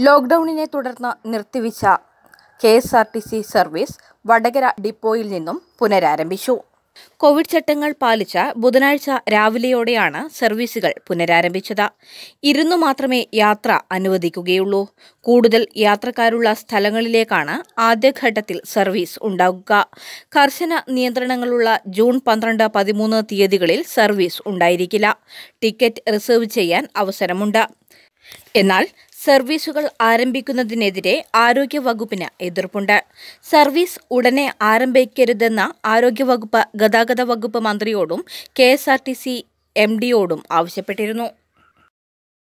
ലോക്ഡൌണിനെ തുടർന്ന് നിർത്തിവെച്ച K S R T C service Vadakara ഡിപ്പോയിൽ നിന്നും പുനരാരംഭിച്ചു. കോവിഡ് ചട്ടങ്ങൾ പാലിച്ച ബുധനാഴ്ച രാവിലെയോടെയാണ് സർവീസുകൾ പുനരാരംഭിച്ചത്. ഇരുന്നു മാത്രമേ യാത്ര അനുവദിക്കുകയുള്ളൂ. കൂടുതൽ യാത്രക്കാരുള്ള സ്ഥലങ്ങളിലേക്കാണ് ആദ്യഘട്ടത്തിൽ സർവീസ് ഉണ്ടാകുക കർശന നിയന്ത്രണങ്ങളുള്ള ജൂൺ പന്ത്രണ്ട് പതിമൂന്ന് തീയതികളിൽ സർവീസ് ഉണ്ടായിരിക്കില്ല. ടിക്കറ്റ് റിസർവ് ചെയ്യാൻ അവസരമുണ്ട്. എന്നാൽ സർവീസുകൾ ആരംഭിക്കുന്നതിനെതിരെ ആരോഗ്യവകുപ്പിന് എതിർപ്പുണ്ട്. സർവീസ് ഉടനെ ആരംഭിക്കരുതെന്ന ആരോഗ്യവകുപ്പ് ഗതാഗത വകുപ്പ് മന്ത്രിയോടും കെ എം ഡിയോടും ആവശ്യപ്പെട്ടിരുന്നു.